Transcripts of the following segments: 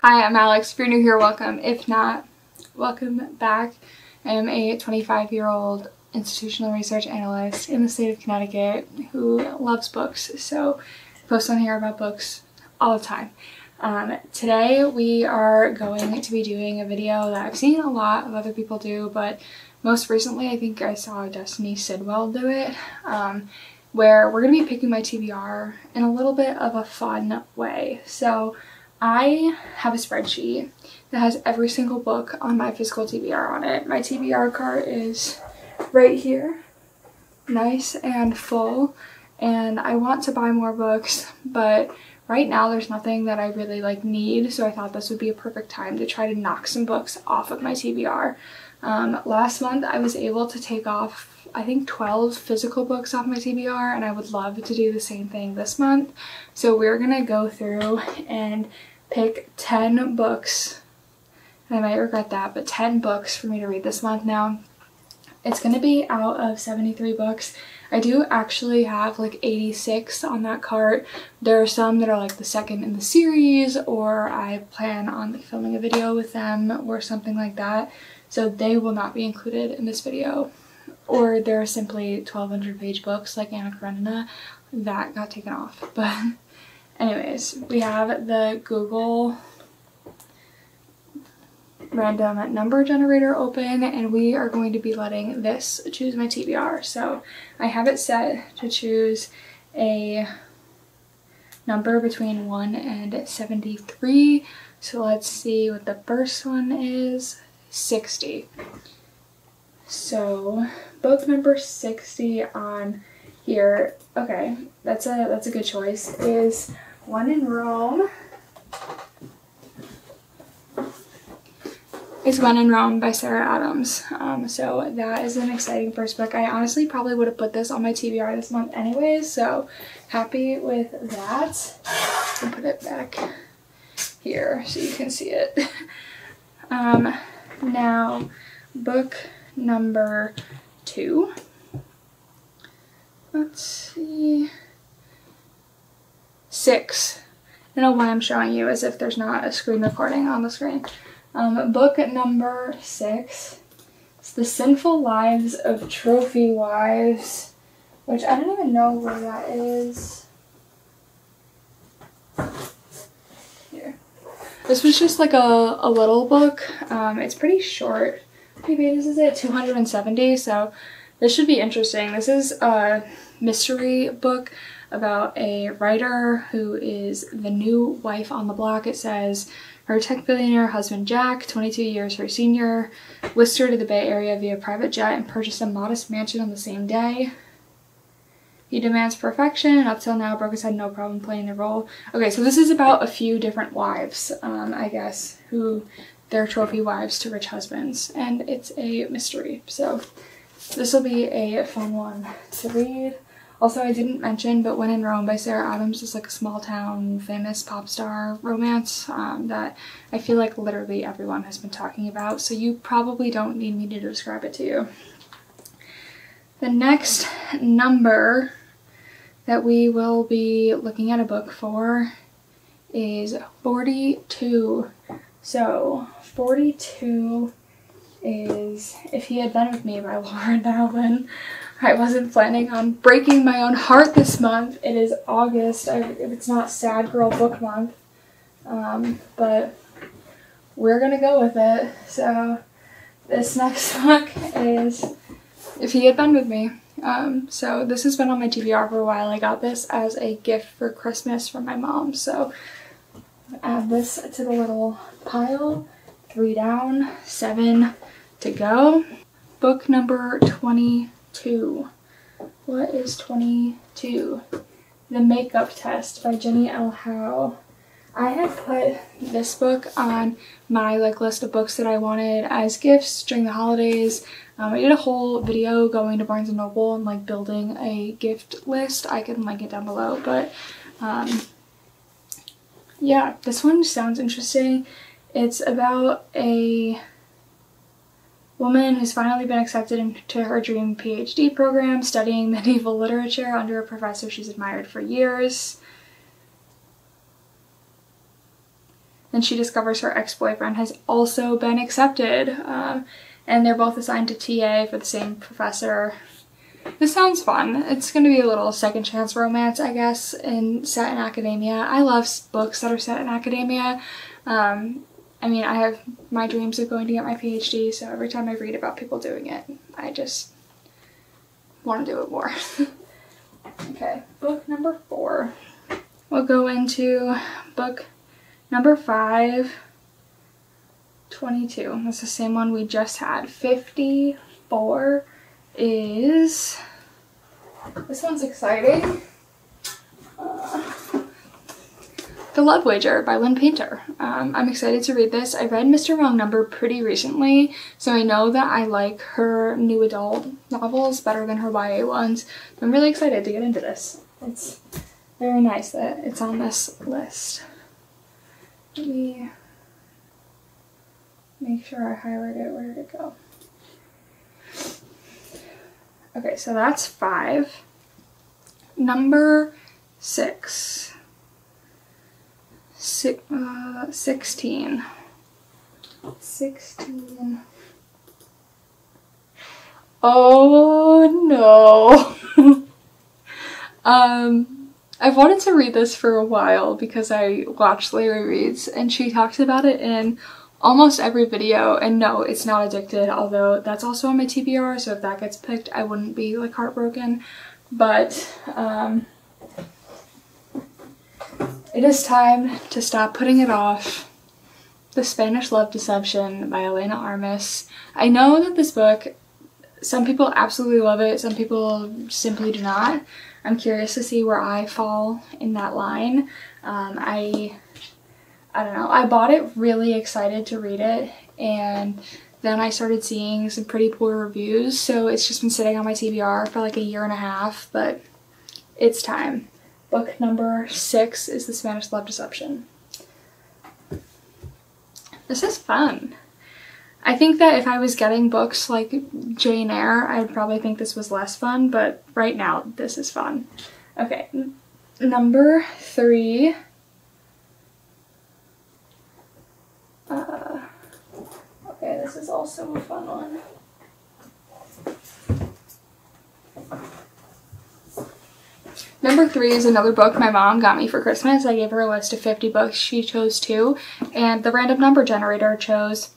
Hi, I'm Alex. If you're new here, welcome. If not, welcome back. I am a 25 year old institutional research analyst in the state of Connecticut who loves books. So I post on here about books all the time. Um, today we are going to be doing a video that I've seen a lot of other people do, but most recently I think I saw Destiny Sidwell do it, um, where we're going to be picking my TBR in a little bit of a fun way. So I have a spreadsheet that has every single book on my physical TBR on it. My TBR cart is right here, nice and full, and I want to buy more books, but right now there's nothing that I really like need, so I thought this would be a perfect time to try to knock some books off of my TBR. Um, last month I was able to take off I think 12 physical books off my TBR and I would love to do the same thing this month. So we're gonna go through and pick 10 books. I might regret that, but 10 books for me to read this month now. It's gonna be out of 73 books. I do actually have like 86 on that cart. There are some that are like the second in the series or I plan on like, filming a video with them or something like that. So they will not be included in this video. Or there are simply 1200 page books like Anna Karenina that got taken off. But anyways, we have the Google random number generator open and we are going to be letting this choose my TBR. So I have it set to choose a number between 1 and 73. So let's see what the first one is. 60. So book number 60 on here, okay, that's a that's a good choice, is One in Rome is When in Rome by Sarah Adams. Um, so that is an exciting first book. I honestly probably would have put this on my TBR this month anyways, so happy with that. And put it back here so you can see it. um, now, book number two. Let's see. Six. I don't know why I'm showing you as if there's not a screen recording on the screen. Um, book number six. It's The Sinful Lives of Trophy Wives, which I don't even know where that is. Here. This was just like a, a little book. Um, it's pretty short. How many pages is it? 270, so this should be interesting. This is a mystery book about a writer who is the new wife on the block. It says her tech billionaire husband Jack, 22 years her senior, whisked her to the Bay Area via private jet and purchased a modest mansion on the same day. He demands perfection and up till now Brooke has had no problem playing the role. Okay, so this is about a few different wives, um, I guess, who they're trophy wives to rich husbands. And it's a mystery, so this will be a fun one to read. Also, I didn't mention, but When in Rome by Sarah Adams is like a small town famous pop star romance um, that I feel like literally everyone has been talking about, so you probably don't need me to describe it to you. The next number that we will be looking at a book for is 42. So 42 is If He Had Been With Me by Lauren Allen. I wasn't planning on breaking my own heart this month. It is August. I, it's not Sad Girl Book Month. Um, but we're gonna go with it. So this next book is If He Had Been With Me. Um, so this has been on my TBR for a while. I got this as a gift for Christmas from my mom. So add this to the little pile. Three down, seven to go. Book number 22. What is 22? The Makeup Test by Jenny L. Howe. I had put this book on my like list of books that I wanted as gifts during the holidays. Um, I did a whole video going to Barnes & Noble and like building a gift list. I can link it down below, but um, yeah, this one sounds interesting. It's about a woman who's finally been accepted into her dream PhD program studying medieval literature under a professor she's admired for years. Then she discovers her ex-boyfriend has also been accepted. Um, and they're both assigned to TA for the same professor. This sounds fun. It's going to be a little second chance romance, I guess, in set in academia. I love books that are set in academia. Um, I mean, I have my dreams of going to get my PhD, so every time I read about people doing it, I just want to do it more. okay, book number four. We'll go into book number five, 22. That's the same one we just had. 54 is, this one's exciting. Uh, the Love Wager by Lynn Painter. Um, I'm excited to read this. I read Mr. Wrong Number pretty recently, so I know that I like her new adult novels better than her YA ones. I'm really excited to get into this. It's very nice that it's on this list. Let me make sure I highlight it. Where did it go? Okay, so that's five. Number six. Six, uh, 16. 16. Oh no. um, I've wanted to read this for a while because I watched Larry Reads and she talks about it in almost every video and no it's not addicted although that's also on my TBR so if that gets picked I wouldn't be like heartbroken but um, it is time to stop putting it off. The Spanish Love Deception by Elena Armas. I know that this book, some people absolutely love it, some people simply do not. I'm curious to see where I fall in that line. Um, I I don't know. I bought it really excited to read it and then I started seeing some pretty poor reviews so it's just been sitting on my TBR for like a year and a half but it's time. Book number six is The Spanish Love Deception. This is fun. I think that if I was getting books like Jane Eyre, I would probably think this was less fun, but right now this is fun. Okay, number three Uh, okay, this is also a fun one. Number three is another book my mom got me for Christmas. I gave her a list of 50 books. She chose two, and the random number generator chose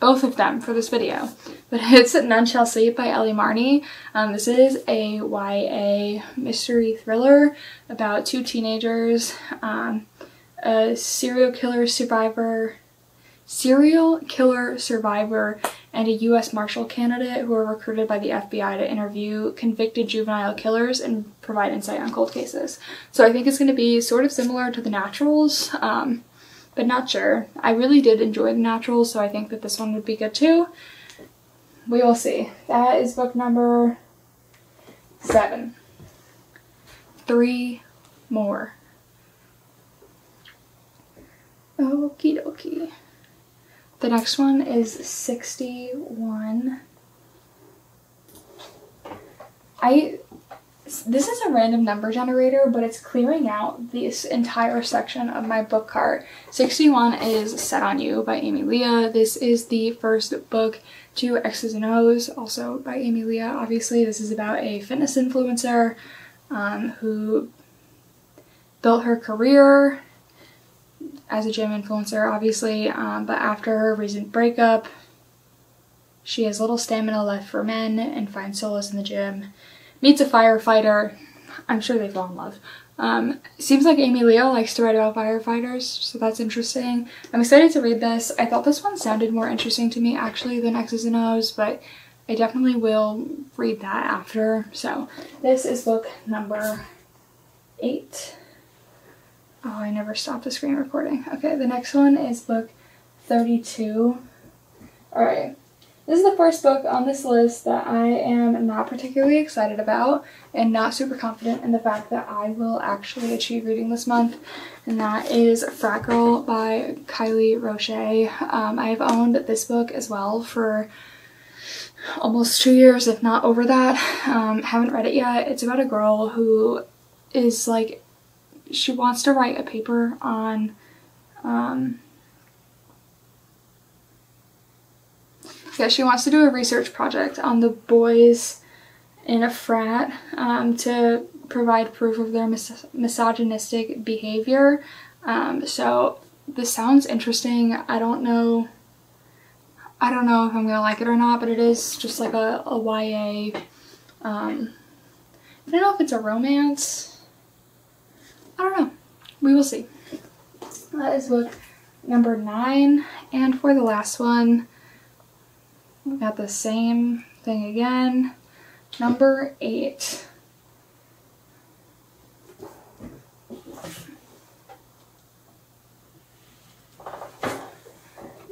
both of them for this video. But it's None Shall Sleep by Ellie Marney. Um, this is a YA mystery thriller about two teenagers um, a serial killer survivor, serial killer survivor, and a U.S. Marshal candidate who are recruited by the FBI to interview convicted juvenile killers and provide insight on cold cases. So I think it's going to be sort of similar to The Naturals, um, but not sure. I really did enjoy The Naturals, so I think that this one would be good too. We will see. That is book number seven. Three more. Okie dokie. The next one is 61. I, this is a random number generator, but it's clearing out this entire section of my book cart. 61 is Set on You by Amy Lea. This is the first book to Exes and O's, also by Amy Lea. Obviously, this is about a fitness influencer um, who built her career as a gym influencer, obviously, um, but after her recent breakup, she has little stamina left for men and finds solace in the gym. Meets a firefighter. I'm sure they fall in love. Um, seems like Amy Lea likes to write about firefighters, so that's interesting. I'm excited to read this. I thought this one sounded more interesting to me actually than Exes and O's, but I definitely will read that after. So this is book number eight. Oh, I never stopped the screen recording. Okay, the next one is book 32. Alright, this is the first book on this list that I am not particularly excited about and not super confident in the fact that I will actually achieve reading this month, and that is Frat Girl by Kiley Roache. Um, I've owned this book as well for almost two years, if not over that. Um, haven't read it yet. It's about a girl who is like she wants to write a paper on Um, yeah, she wants to do a research project on the boys in a frat um, to provide proof of their mis misogynistic behavior. Um, so this sounds interesting. I don't know. I don't know if I'm gonna like it or not, but it is just like a, a YA. Um, I don't know if it's a romance. We will see. That is book number nine. And for the last one, we got the same thing again. Number eight.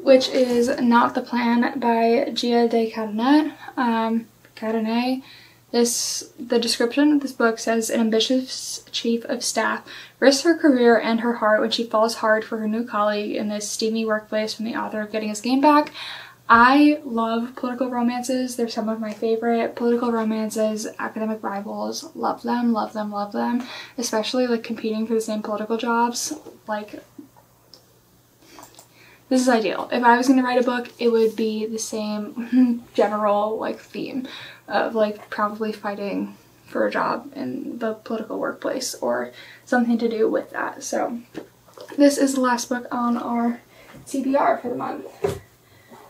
Which is Not the Plan by Gia de Cadenet. Um, Cadenet. This, the description of this book says an ambitious chief of staff risks her career and her heart when she falls hard for her new colleague in this steamy workplace from the author of Getting His Game Back. I love political romances. They're some of my favorite political romances, academic rivals. Love them, love them, love them. Especially like competing for the same political jobs. Like, this is ideal. If I was going to write a book, it would be the same general like theme of like probably fighting for a job in the political workplace or something to do with that. So this is the last book on our TBR for the month.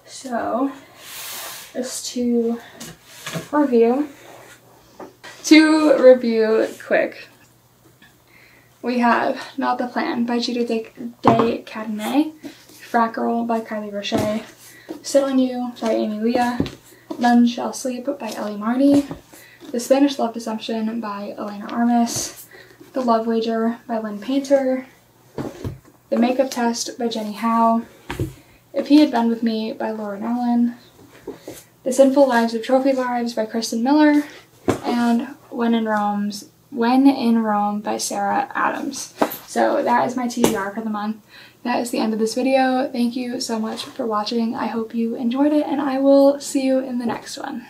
So, just to review, to review quick, we have Not the Plan by Judith de, de Cadenet, Frat Girl by Kiley Roache, Sit on You by Amy Lea, None Shall Sleep by Ellie Marney, The Spanish Love Assumption by Elena Armas, The Love Wager by Lynn Painter, The Makeup Test by Jenny Howe, if He Had Been With Me by Laura Nowlin, The Sinful Lives of Trophy Wives by Kristen Miller, and When in Rome's When in Rome by Sarah Adams. So that is my TBR for the month. That is the end of this video. Thank you so much for watching. I hope you enjoyed it and I will see you in the next one.